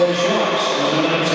Paul Sharps,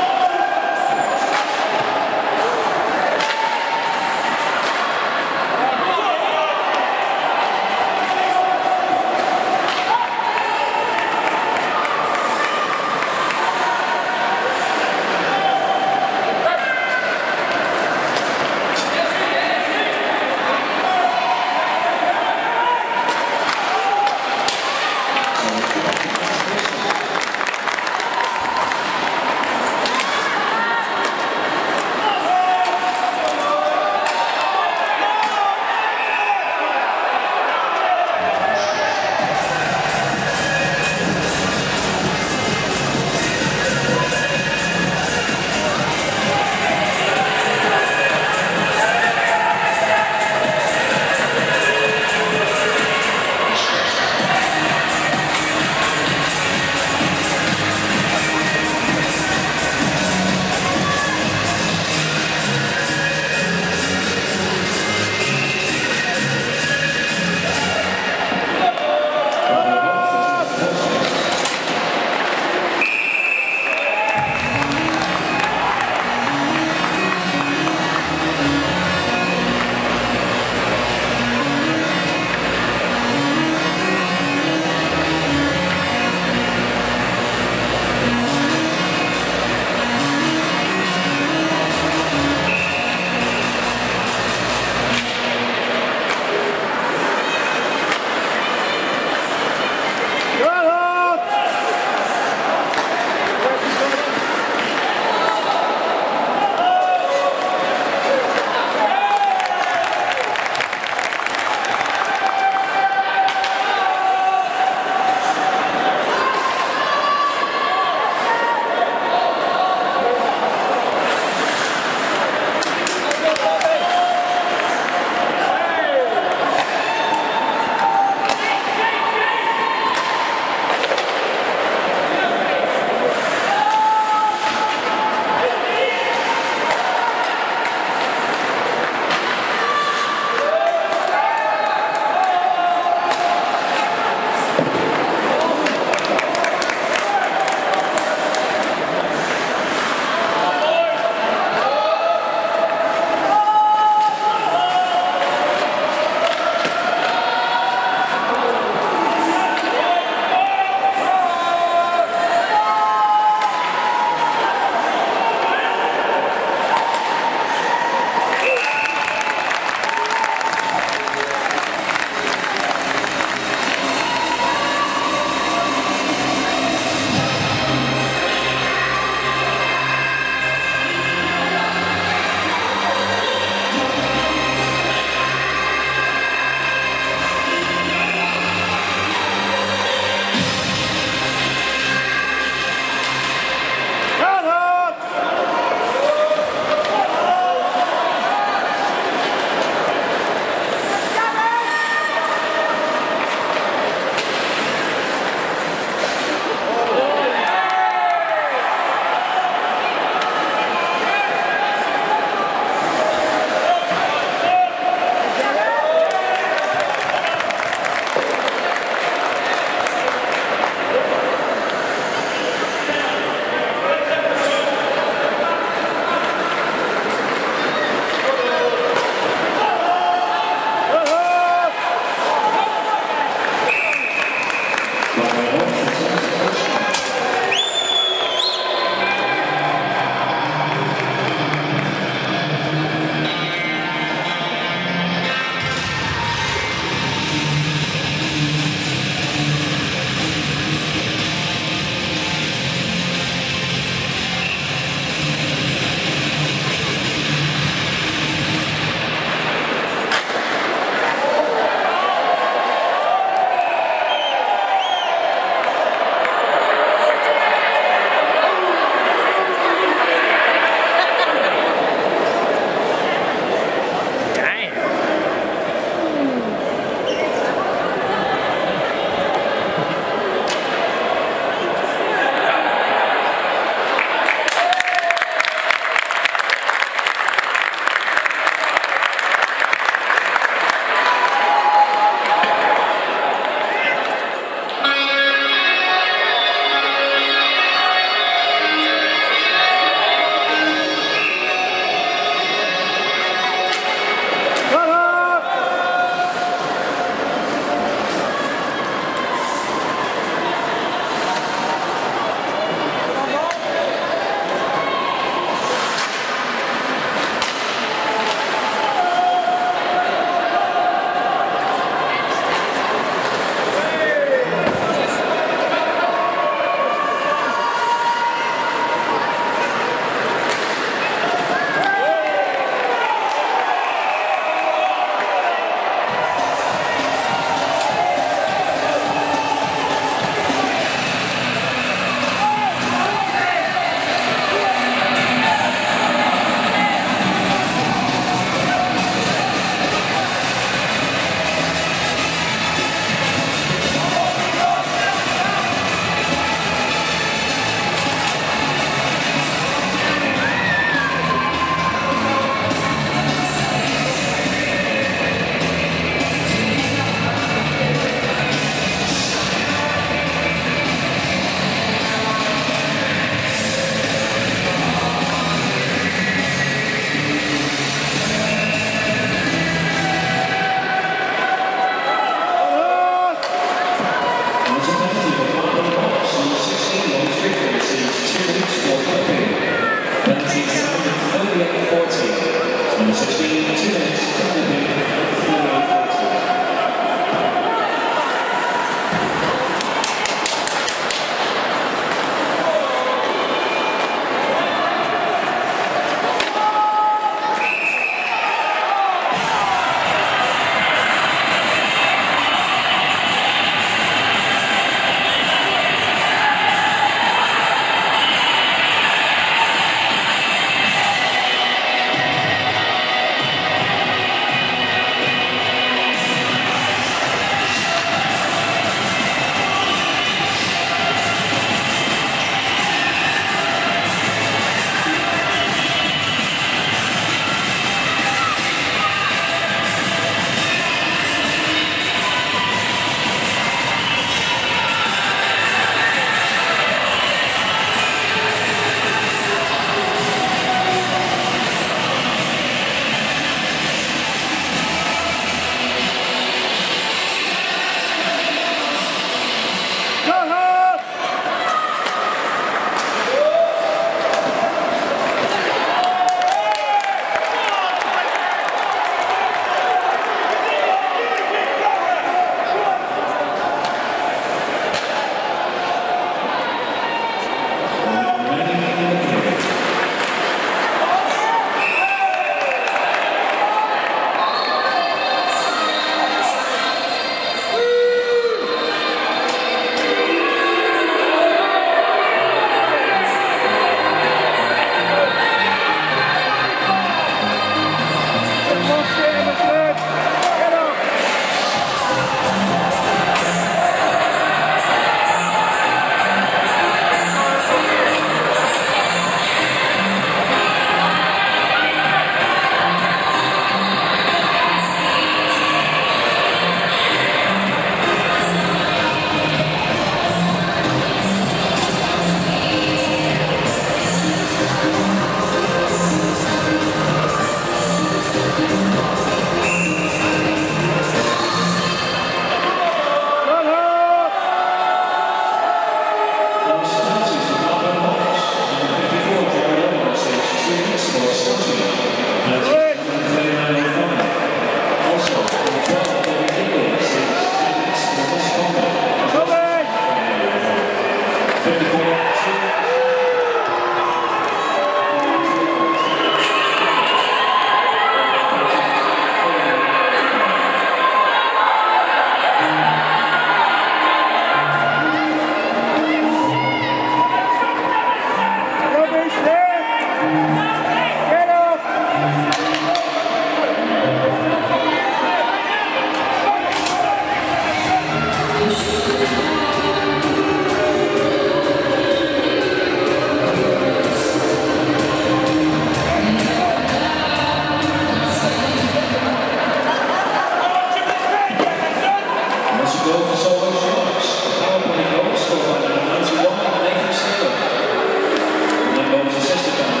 assisted them.